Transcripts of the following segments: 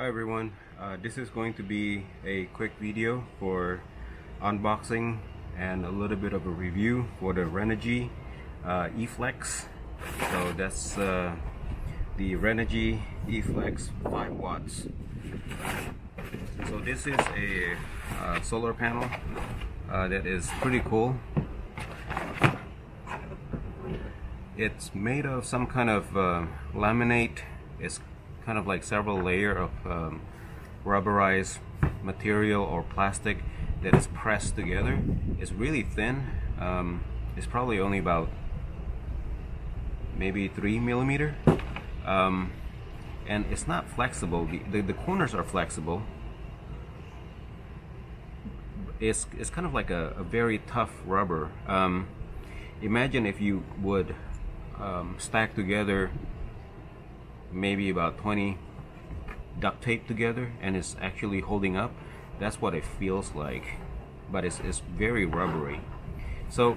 Hi everyone, uh, this is going to be a quick video for unboxing and a little bit of a review for the Renogy uh, eFlex. So that's uh, the Renogy eFlex 5 watts. So this is a uh, solar panel uh, that is pretty cool. It's made of some kind of uh, laminate. It's kind of like several layer of um, rubberized material or plastic that is pressed together. It's really thin. Um, it's probably only about maybe three millimeter. Um, and it's not flexible. The, the, the, corners are flexible. It's, it's kind of like a, a very tough rubber. Um, imagine if you would um, stack together maybe about 20 duct tape together and it's actually holding up that's what it feels like but it's, it's very rubbery. So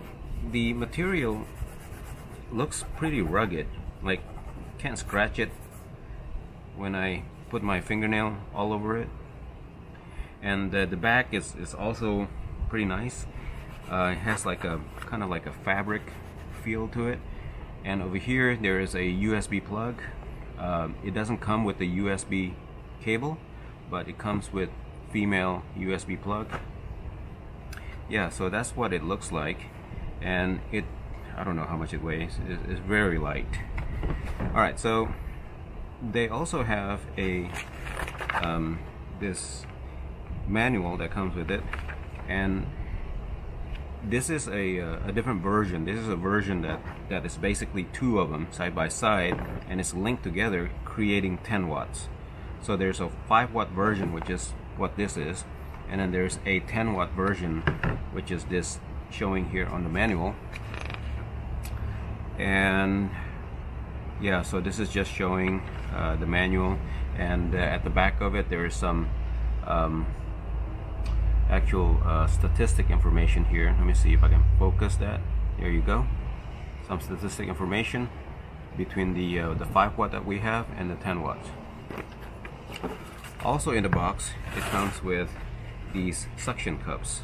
the material looks pretty rugged like can't scratch it when I put my fingernail all over it. And uh, the back is, is also pretty nice. Uh, it has like a kind of like a fabric feel to it. And over here there is a USB plug um, it doesn't come with a USB cable, but it comes with female USB plug. Yeah, so that's what it looks like. And it, I don't know how much it weighs, it's, it's very light. Alright, so they also have a, um, this manual that comes with it. And this is a, uh, a different version. This is a version that, that is basically two of them side by side and it's linked together creating 10 watts. So there's a 5 watt version which is what this is and then there's a 10 watt version which is this showing here on the manual and yeah so this is just showing uh, the manual and uh, at the back of it there is some um, actual uh, statistic information here. Let me see if I can focus that. There you go. Some statistic information between the uh, the 5 watt that we have and the 10 watts. Also in the box, it comes with these suction cups.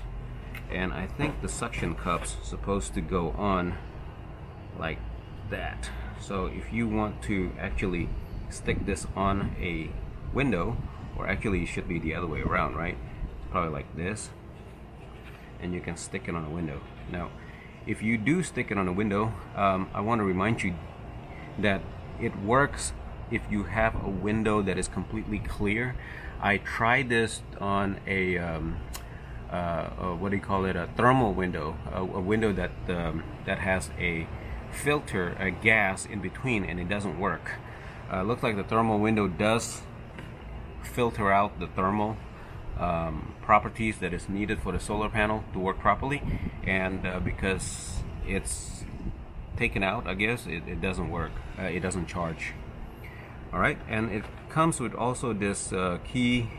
And I think the suction cups supposed to go on like that. So if you want to actually stick this on a window, or actually it should be the other way around, right? Probably like this. And you can stick it on a window. Now if you do stick it on a window um, I want to remind you that it works if you have a window that is completely clear. I tried this on a um, uh, what do you call it? A thermal window a, a window that um, that has a filter a gas in between and it doesn't work. Uh, looks like the thermal window does filter out the thermal um, properties that is needed for the solar panel to work properly. And uh, because it's taken out I guess it, it doesn't work. Uh, it doesn't charge. Alright and it comes with also this uh, key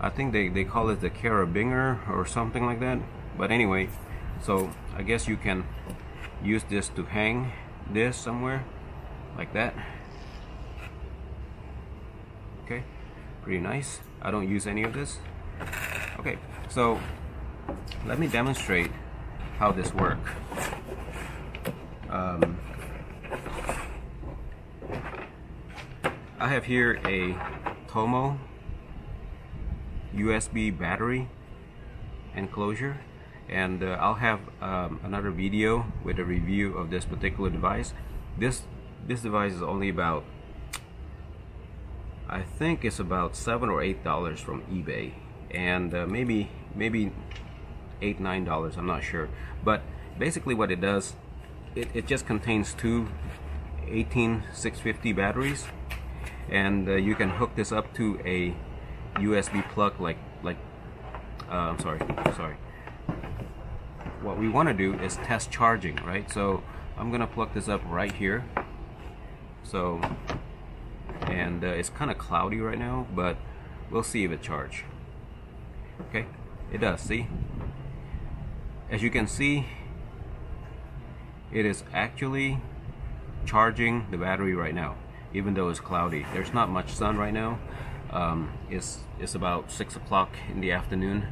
I think they, they call it the carabinger or something like that. But anyway so I guess you can use this to hang this somewhere like that. Okay? Pretty nice. I don't use any of this Okay, so let me demonstrate how this works. Um, I have here a Tomo USB battery enclosure and uh, I'll have um, another video with a review of this particular device. This this device is only about I think it's about seven or eight dollars from eBay and uh, maybe maybe eight nine dollars I'm not sure. But basically what it does it, it just contains two 18650 batteries and uh, you can hook this up to a USB plug like like uh, I'm sorry sorry. What we want to do is test charging right? So I'm gonna plug this up right here. So and uh, it's kind of cloudy right now but we'll see if it charge okay? It does. See? As you can see it is actually charging the battery right now even though it's cloudy. There's not much sun right now. Um, it's, it's about 6 o'clock in the afternoon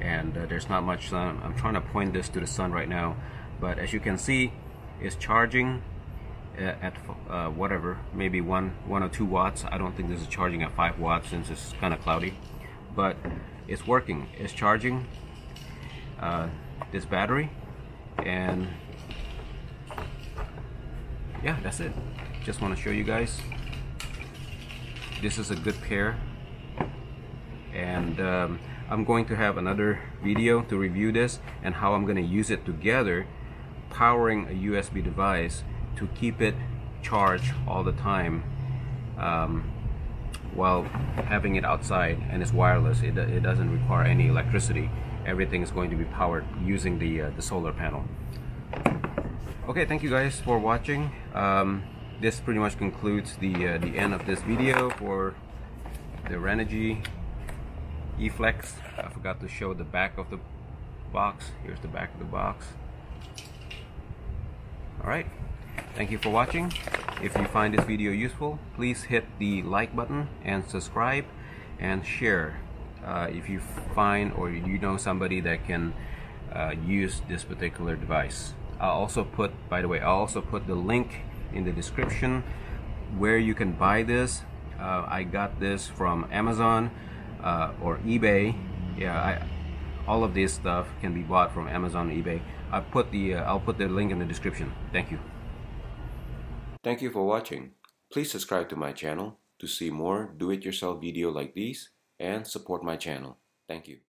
and uh, there's not much sun. I'm trying to point this to the sun right now but as you can see it's charging at uh, whatever maybe one one or two watts. I don't think this is charging at five watts since it's kind of cloudy but it's working. It's charging uh, this battery and yeah that's it. Just want to show you guys. This is a good pair. And um, I'm going to have another video to review this and how I'm going to use it together powering a USB device to keep it charged all the time. Um, while having it outside and it's wireless it, it doesn't require any electricity. Everything is going to be powered using the, uh, the solar panel. Okay thank you guys for watching. Um, this pretty much concludes the uh, the end of this video for the Renogy eFlex. I forgot to show the back of the box. Here's the back of the box. Alright thank you for watching. If you find this video useful please hit the like button and subscribe and share. Uh, if you find or you know somebody that can uh, use this particular device. I'll also put by the way I'll also put the link in the description where you can buy this. Uh, I got this from Amazon uh, or eBay. Yeah I, all of this stuff can be bought from Amazon or eBay. I put the uh, I'll put the link in the description. Thank you thank you for watching. Please subscribe to my channel to see more do-it-yourself video like these and support my channel. Thank you